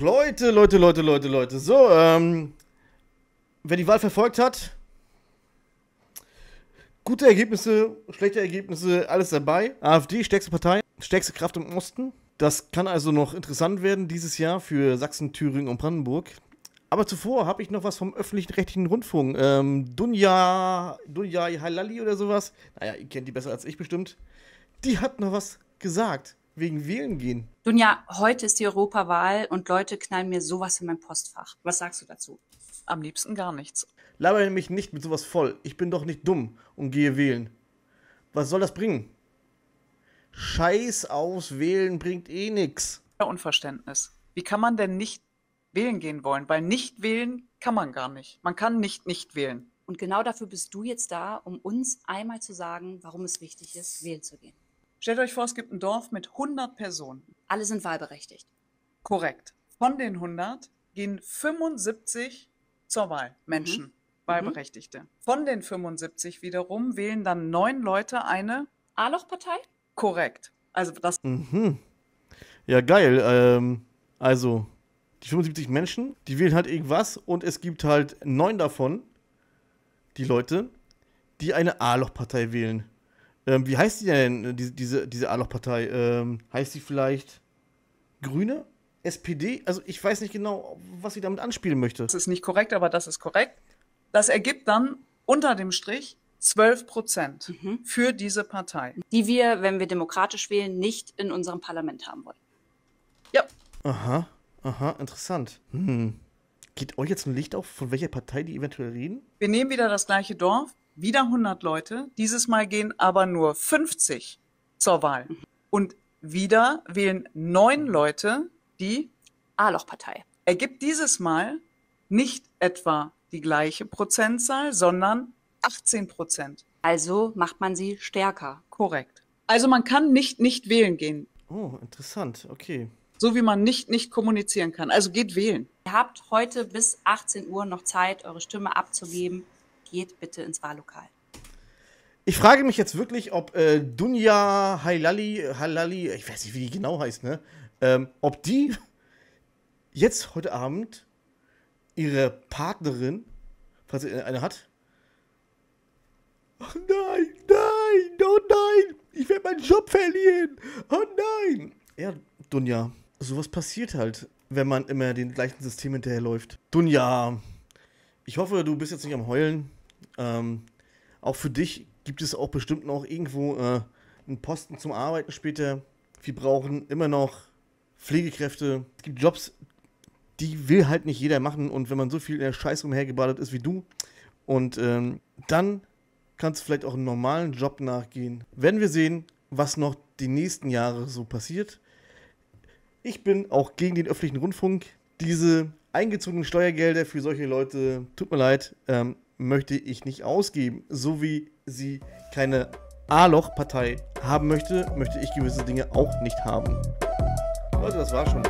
Leute, Leute, Leute, Leute, Leute. So, ähm, wer die Wahl verfolgt hat, gute Ergebnisse, schlechte Ergebnisse, alles dabei. AfD, stärkste Partei, stärkste Kraft im Osten. Das kann also noch interessant werden dieses Jahr für Sachsen, Thüringen und Brandenburg. Aber zuvor habe ich noch was vom öffentlich-rechtlichen Rundfunk. Ähm, Dunja, Dunja Halali oder sowas. Naja, ihr kennt die besser als ich bestimmt. Die hat noch was gesagt. Wegen Wählen gehen. Dunja, heute ist die Europawahl und Leute knallen mir sowas in mein Postfach. Was sagst du dazu? Am liebsten gar nichts. Labere mich nicht mit sowas voll. Ich bin doch nicht dumm und gehe wählen. Was soll das bringen? Scheiß aus wählen bringt eh nix. Unverständnis. Wie kann man denn nicht wählen gehen wollen? Weil nicht wählen kann man gar nicht. Man kann nicht nicht wählen. Und genau dafür bist du jetzt da, um uns einmal zu sagen, warum es wichtig ist, wählen zu gehen. Stellt euch vor, es gibt ein Dorf mit 100 Personen. Alle sind wahlberechtigt. Korrekt. Von den 100 gehen 75 zur Wahl, Menschen, mhm. Wahlberechtigte. Mhm. Von den 75 wiederum wählen dann neun Leute eine A-Loch-Partei? Korrekt. Also das. Mhm. Ja, geil. Ähm, also, die 75 Menschen, die wählen halt irgendwas und es gibt halt neun davon, die Leute, die eine A-Loch-Partei wählen. Ähm, wie heißt die denn, diese, diese, diese A-Loch-Partei? Ähm, heißt die vielleicht Grüne? SPD? Also ich weiß nicht genau, was sie damit anspielen möchte. Das ist nicht korrekt, aber das ist korrekt. Das ergibt dann unter dem Strich 12 Prozent mhm. für diese Partei. Die wir, wenn wir demokratisch wählen, nicht in unserem Parlament haben wollen. Ja. Aha, aha, interessant. Hm. Geht euch jetzt ein Licht auf, von welcher Partei die eventuell reden? Wir nehmen wieder das gleiche Dorf, wieder 100 Leute. Dieses Mal gehen aber nur 50 zur Wahl. Und wieder wählen neun Leute die A-Loch-Partei. Ergibt dieses Mal nicht etwa die gleiche Prozentzahl, sondern 18 Prozent. Also macht man sie stärker. Korrekt. Also man kann nicht nicht wählen gehen. Oh, interessant. Okay. So wie man nicht nicht kommunizieren kann. Also geht wählen. Ihr habt heute bis 18 Uhr noch Zeit, eure Stimme abzugeben. Geht bitte ins Wahllokal. Ich frage mich jetzt wirklich, ob äh, Dunja Halali, Halali, ich weiß nicht, wie die genau heißt, ne? Ähm, ob die jetzt heute Abend ihre Partnerin, falls sie eine hat, Oh nein, nein, oh nein, ich werde meinen Job verlieren. Oh nein. Ja, Dunja, sowas passiert halt, wenn man immer den gleichen System hinterherläuft. Dunja, ich hoffe, du bist jetzt nicht am Heulen. Ähm, auch für dich gibt es auch bestimmt noch irgendwo äh, einen Posten zum Arbeiten später. Wir brauchen immer noch Pflegekräfte. Es gibt Jobs, die will halt nicht jeder machen. Und wenn man so viel in der Scheiße umhergebadet ist wie du, und ähm, dann kannst du vielleicht auch einen normalen Job nachgehen. Werden wir sehen, was noch die nächsten Jahre so passiert. Ich bin auch gegen den öffentlichen Rundfunk. Diese eingezogenen Steuergelder für solche Leute, tut mir leid, ähm, möchte ich nicht ausgeben. So wie sie keine A-Loch-Partei haben möchte, möchte ich gewisse Dinge auch nicht haben. Leute, das war schon.